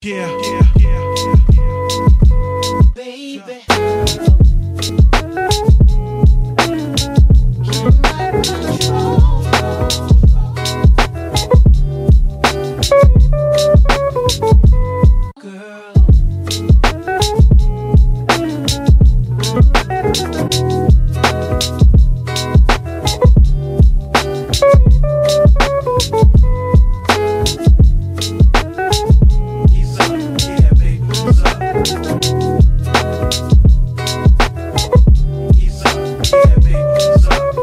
Yeah, yeah, yeah,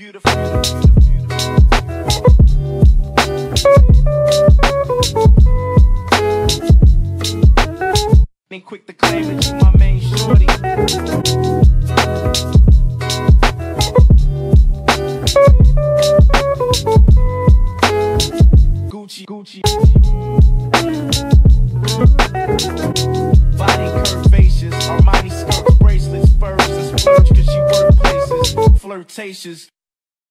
Ain't quick to claim that you my main shorty. Gucci, Gucci. Body curvaceous, Armani skirts, bracelets, furs, and splurge cause she work places, flirtatious.